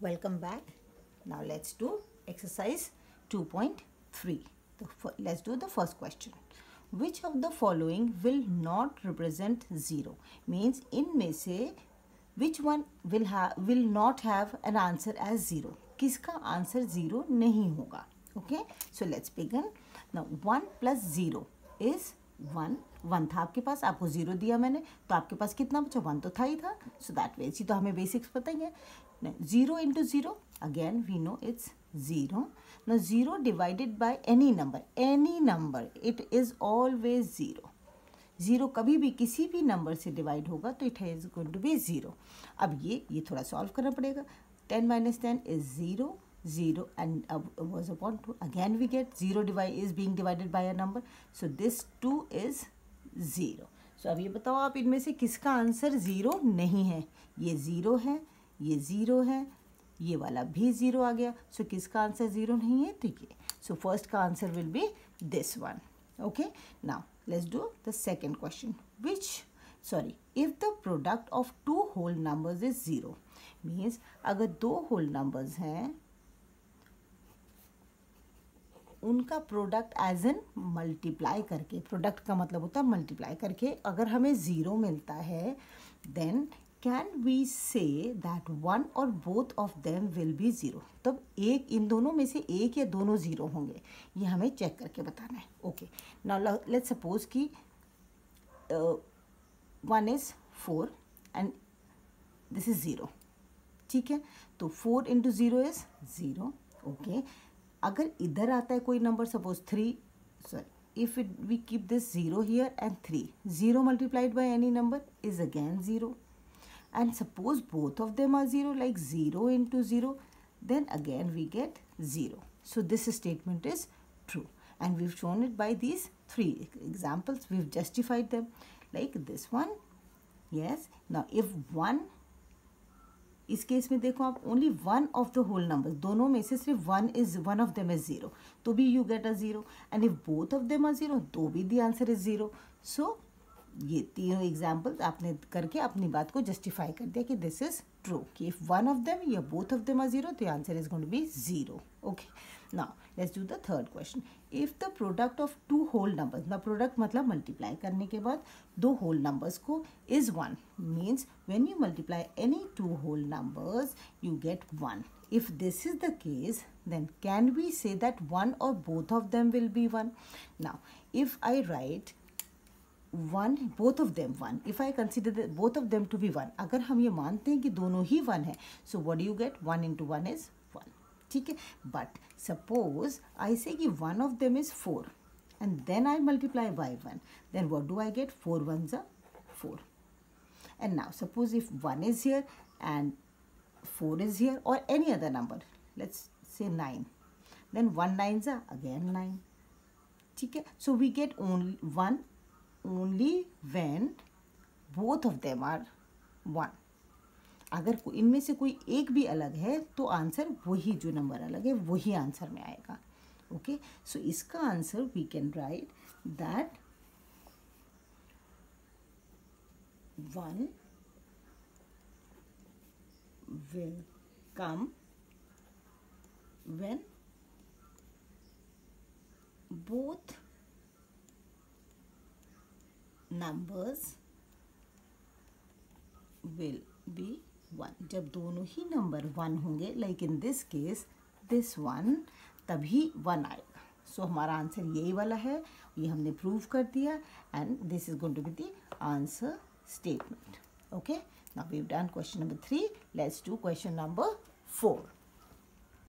welcome back now let's do exercise 2.3 let's do the first question which of the following will not represent zero means इनमें से which one will have will not have an answer as zero किसका answer zero नहीं होगा okay so let's begin now one plus zero is one one था आपके पास, आपको zero दिया मैंने तो आपके पास कितना बचा? वन तो था ही था। सो दैट वे तो हमें बेसिक्स पता ही है। Zero into zero again we know it's zero ना zero divided by any number any number it is always zero zero कभी भी किसी भी नंबर से डिवाइड होगा तो it is going to be zero अब ये ये थोड़ा सॉल्व करना पड़ेगा। Ten minus ten is zero zero and uh, was upon 2 again we get 0 divide is being divided by a number so this 2 is 0 so अब ये बताओ आप इनमें से किसका आंसर ज़ीरो नहीं है ये ज़ीरो है ये ज़ीरो है ये वाला भी ज़ीरो आ गया सो so किसका आंसर ज़ीरो नहीं है तो ये सो फ़र्स्ट का answer will be this one okay now let's do the second question which sorry if the product of two whole numbers is zero means अगर दो whole numbers हैं उनका प्रोडक्ट एज एन मल्टीप्लाई करके product का मतलब होता है multiply करके अगर हमें ज़ीरो मिलता है then can we say that one और both of them will be zero तब एक, इन दोनों में से एक या दोनों ज़ीरो होंगे, ये हमें चेक करके बताना है। ओके नाउ लेट सपोज़ कि one is four and this is zero ठीक है? तो four into zero is zero okay अगर इधर आता है कोई number suppose three sorry if it we keep this zero here and three zero multiplied by any number is again zero and suppose both of them are 0 like 0 into 0 then again we get 0 so this statement is true and we've shown it by these three examples we've justified them like this one yes now if one इस case में देखो आप only one of the whole number दोनों में से सिर्फ़ one is one of them is zero तो भी you get a zero and if both of them are zero तो भी the answer is zero so ये तीनों एग्जाम्पल्स आपने करके अपनी बात को जस्टिफाई कर दिया कि this is ट्रू कि इफ वन ऑफ देम या both of them are zero तो answer is going to be zero okay now let's do the third question if the product of two whole numbers the product मतलब multiply करने के बाद दो whole numbers को is one means when you multiply any two whole numbers you get one if this is the case then can we say that one or both of them will be one now if i write one both of them one if I consider both of them to be one अगर हम ये मानते हैं कि दोनों ही one है so what you get one into one is one ठीक है बट सपोज आई से कि one of them is four and then I multiply by one then what do I get four one ज़ा four and now suppose if 1 is here and 4 is here or any other number let's say 9 then 1 9s are again 9 ठीक है so we get only one only when both of them are one. अगर इनमें से कोई एक भी अलग है तो आंसर वही जो नंबर अलग है, वही आंसर में आएगा। ओके सो इसका answer we can write that one will come when both numbers will be one जब दोनों ही नंबर वन होंगे like in this case this one तभी वन आएगा। सो हमारा आंसर यही वाला है, ये हमने प्रूव कर दिया and this is going to be the answer statement okay now we done question number three let's do question number four